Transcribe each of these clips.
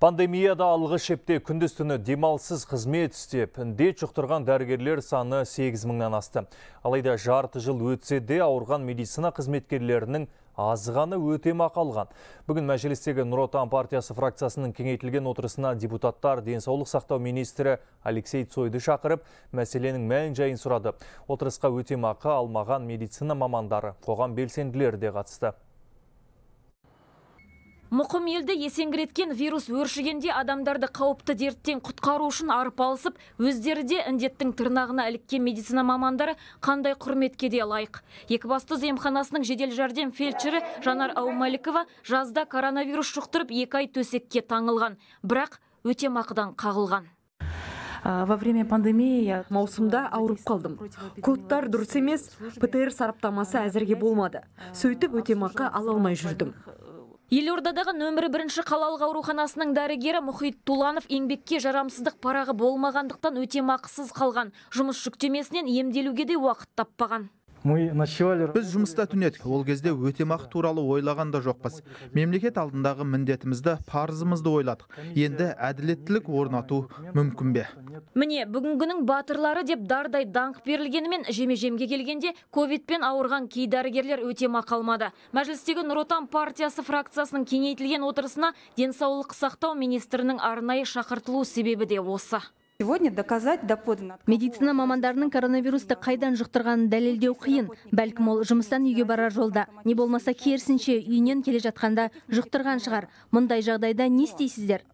Пандемияда алғы шепте күндіз түні демалсыз қызмет істеп, індет жұқтырған дәрігерлер саны 8 мыңнан асты. Алайда жарты жыл өтсе де ауырған медицина қызметкерлерінің азғаны өте мақалған. Бүгін мәжілістегі Нұр Отан партиясы фракциясының кеңейтілген отырысына депутаттар денсаулық сақтау министрі Алексей Цойды шақырып, мәселенің мән жайын сұрады. Отырысқа өте мақы алмаған медицина мамандары, қоғам белсенділері де қатысты. Мұқым елді есеңгіреткен вирус өршігенде адамдарды қауіпті дерттен құтқару үшін арпалысып, өздері де індеттің тырнағына іліккен медицина мамандары қандай құрметке де лайық. Екібастұз емханасының жедел жәрдем фельдшері Жанар Аумаликова жазда коронавирус жұқтырып екі ай төсекке таңылған, бірақ өте мақыдан қағылған во время пандемии маусымда ауырып қалдым. Кодтар дұрыс емес птр сараптамасы әзірге болмады. Сөйтіп өтемақы ала алмай жүрдім. Елордадағы нөмірі бірінші қалалық ауруханасының дәрігері Мұхит Туланов еңбекке жарамсыздық парағы болмағандықтан өте мақысыз қалған. Жұмыс жүктемесінен емделуге де уақыт таппаған біз жұмыста түнедік ол кезде өтемақы туралы ойлаған да жоқпыз. Мемлекет алдындағы міндетімізді парызымызды ойладық. Енді әділеттілік орнату мүмкін бе? Міне бүгінгінің батырлары деп дардай даңқ берілгенімен жеме жемге келгенде ковидпен ауырған кей дәрігерлер өтемақы алмады. Мәжілістегі нұр отан партиясы фракциясының кеңейтілген отырысына денсаулық сақтау министрінің арнайы шақыртылу себебі де осы. Сегодня доказать доподлинно медицина мамандарының коронавирусты қайдан жұқтырғанын дәлелдеу қиын. Бәлкім ол жұмыстан үйге барар жолда. Не болмаса керісінше үйінен келе жатқанда жұқтырған шығар. Мұндай жағдайда не істейсіздер?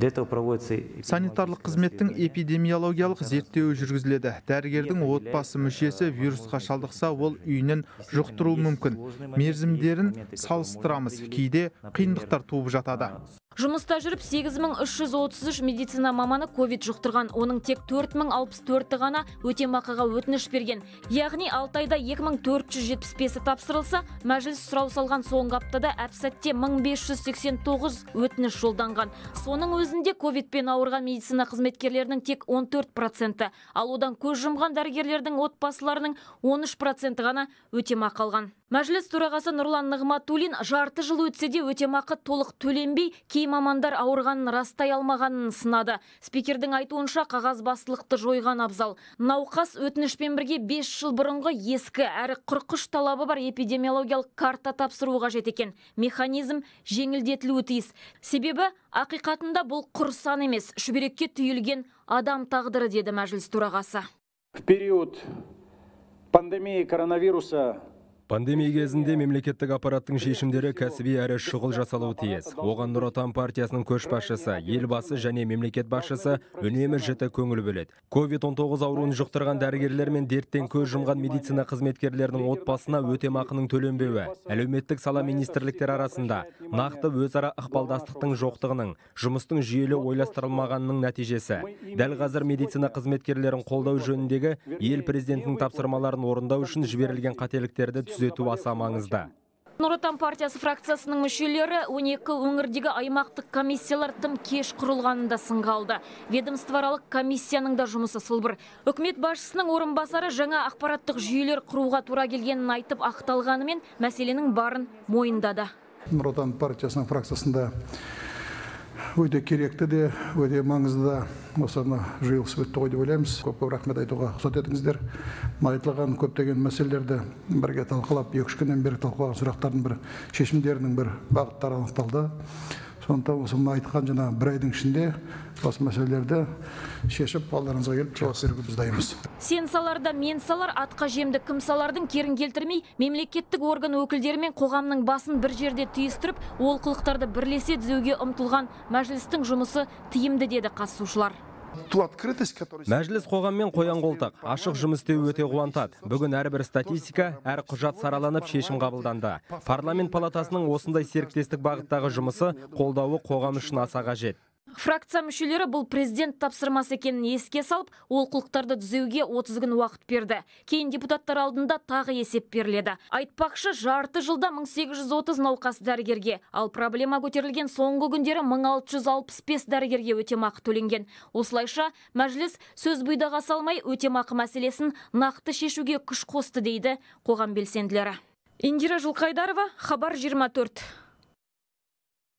Для этого проводится санитарлық қызметтің эпидемиологиялық зерттеуі жүргізіледі. Дәрігердің отбасы мүшесі вирусқа шалдықса ол үйінен жұқтыруы мүмкін. мерзімдерін салыстырамыз. кейде қиындықтар туып жатады. Жұмыста жүріп 8333 медицина маманы ковид жұқтырған. Оның тек 4064 ғана өтемақыға өтініш берген. Яғни 6 айда 2475 тапсырылса, мәжіліс сұрау салған соңғы аптада әпсәтте 1589 өтініш жолданған. Соның өзінде ковидпен ауырған медицина қызметкерлерінің тек 14 проценті, ал одан көз жұмған дәрігерлердің отбасыларының 13 проценті ғана өтемақы алған. Мәжіліс төрағасы Нұрлан Нығматулин жарты жыл өтсе де өтемақы толық төленбей, кей мамандар ауырғанын растай алмағанын сынады. Спикердің айтуынша қағазбастылықты жойған абзал. Науқас өтінішпен бірге 5 жыл бұрынғы ескі әрі құрқыш талабы бар эпидемиологиялық карта тапсыру қажет екен. Механизм жеңілдетілуі тиіс. Себебі ақиқатында бұл құр сан емес, шүберекке түйілген адам тағдыры деді мәжіліс төрағасы. В период пандемии коронавируса Пандемия кезінде мемлекеттік аппараттың шешімдері кәсіби әрі шұғыл жасалуы тиіс. Оған Нұр Отан партиясының көшбасшысы, елбасы және мемлекет басшысы үнемі жіті көңіл бөледі. COVID-19 ауруын жұқтырған дәрігерлер мен дерттен көз жұмған медицина қызметкерлерінің отбасына өтемақының төленбеуі, әлеуметтік сала министрліктер арасында нақты өзара ықпалдастықтың жоқтығының, жұмыстың жүйелі ойластырылмағанының нәтижесі. Дәл қазір медицина қызметкерлерін қолдау жөніндегі ел президентінің тапсырмаларын орындау үшін жіберілген қателіктерді түзету аса маңызды Нұр Отан партиясы фракциясының мүшелері 12 өңірдегі аймақтық комиссиялар тым кеш құрылғанында сынға алды. Ведомствоаралық комиссияның да жұмысы сылбыр. Үкімет басшысының орынбасары жаңа ақпараттық жүйелер құруға тура келгенін айтып ақталғанымен мәселенің барын мойындады. Нұр Отан партиясының фракциясында өте керекті де өте маңызды да. Осыны жиылыс өтті ғой деп ойлаймыз. Көп көп рахмет айтуға рұқсат етіңіздер. Айтылған көптеген мәселелерді бірге талқылап екі үш күннен бері талқылаған сұрақтардың бір шешімдерінің бір бағыттары анықталды. Сондықтан осы мына айтқан жаңа бір айдың ішінде осы мәселелерді шешіп алдарыңызға келіп жауап беруге біз дайынбыз. Сен саларда мен салар атқа жемді кім салардың керін келтірмей мемлекеттік орган өкілдері мен қоғамның басын бір жерде түйістіріп олқылықтарды бірлесе түзеуге ұмтылған мәжілістің жұмысы тиімді деді қатысушылар. Мәжіліс қоғаммен қоян қолтық ашық жұмыс істеу өте қуантады. бүгін әрбір статистика әр құжат сараланып шешім қабылданды. Парламент палатасының осындай серіктестік бағыттағы жұмысы қолдауы қоғам үшін аса қажет. Фракция мүшелері бұл президент тапсырмасы екенін еске салып, олқылықтарды түзеуге 30 күн уақыт берді. Кейін депутаттар алдында тағы есеп беріледі. Айтпақшы жарты жылда 1830 науқас дәрігерге, ал проблема көтерілген соңғы күндері 1665 дәрігерге өтемақы төленген. Осылайша мәжіліс сөз бұйдаға салмай өтемақы мәселесін нақты шешуге күш қосты дейді қоғам белсенділері. Индира Жылқайдарова, Хабар 24.